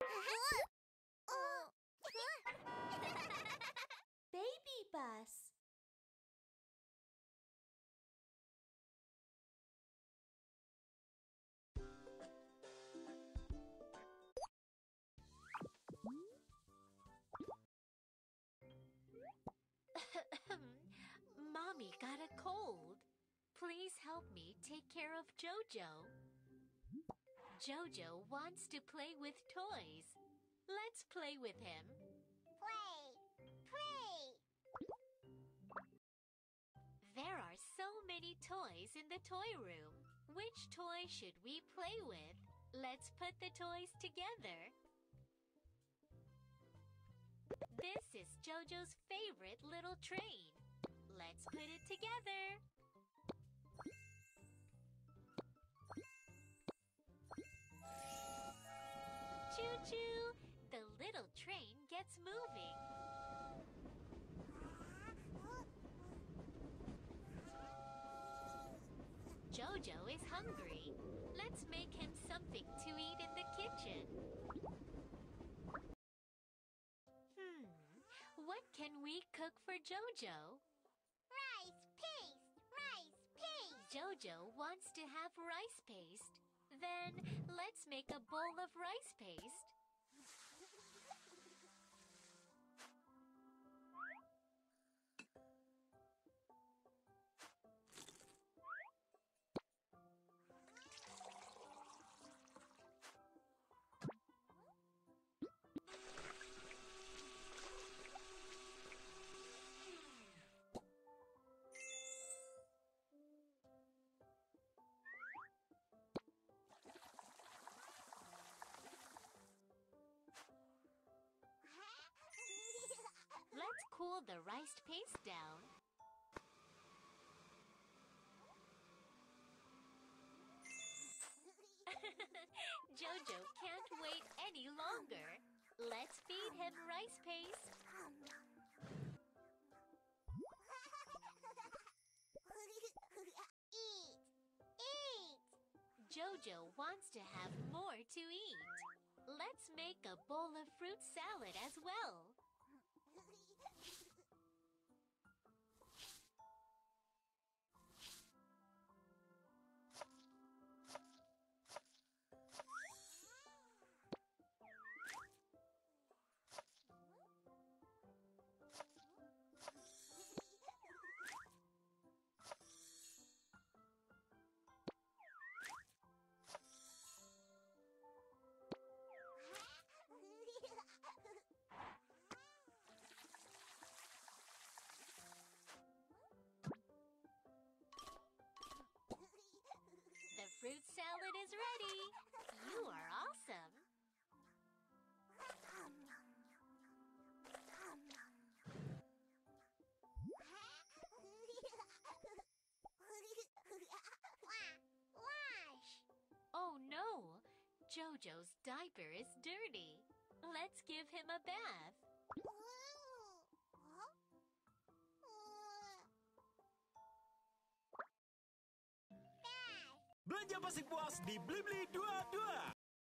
Baby bus. Mommy got a cold. Please help me take care of Jojo. Jojo wants to play with toys. Let's play with him. Play! Play! There are so many toys in the toy room. Which toy should we play with? Let's put the toys together. This is Jojo's favorite little train. Let's put it together. Choo-choo! The little train gets moving. Jojo is hungry. Let's make him something to eat in the kitchen. Hmm, what can we cook for Jojo? Rice paste! Rice paste! Jojo wants to have rice paste. Then let's make a bowl of rice paste. Let's the rice paste down. Jojo can't wait any longer. Let's feed him rice paste. Eat! Eat! Jojo wants to have more to eat. Let's make a bowl of fruit salad as well. Salad is ready. You are awesome. Wash! Oh no! Jojo's diaper is dirty. Let's give him a bath. Bath! Belanja pasti puas di Blibli 22.